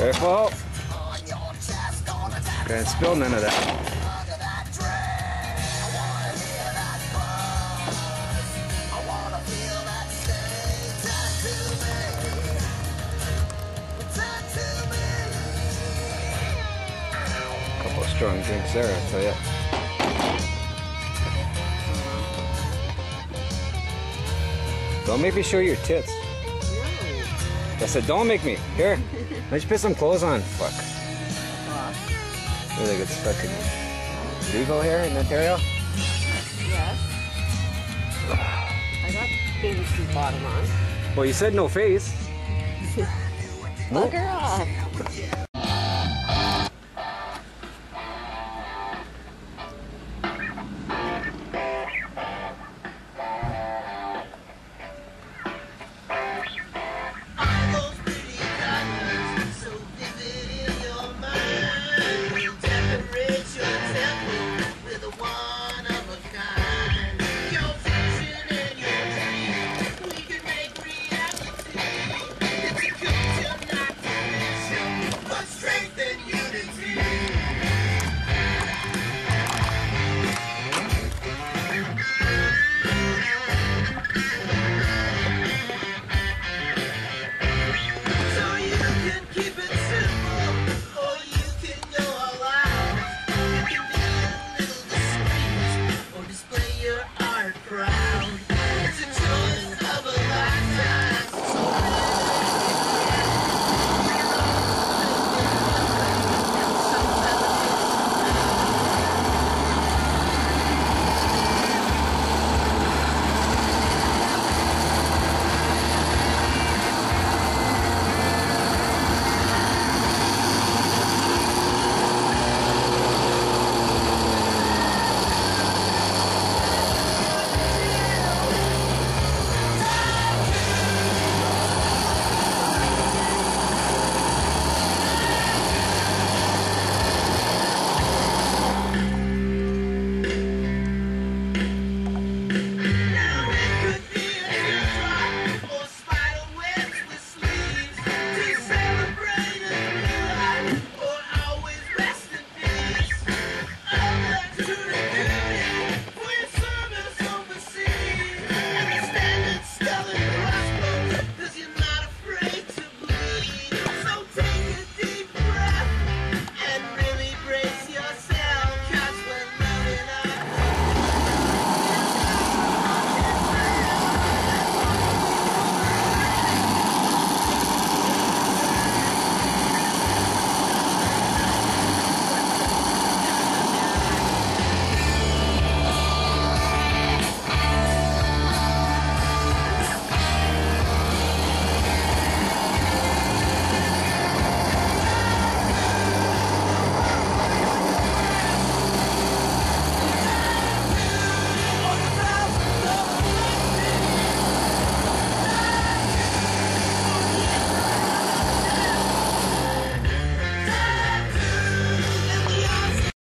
Careful. Can't spill none of that. Couple strong drinks there, I'll tell you. Don't make me show your tits. I said, don't make me. Here, let's put some clothes on. Fuck. Really good fucking legal here in Ontario. Yes. I got baby suit bottom on. Well, you said no face. Bugger off.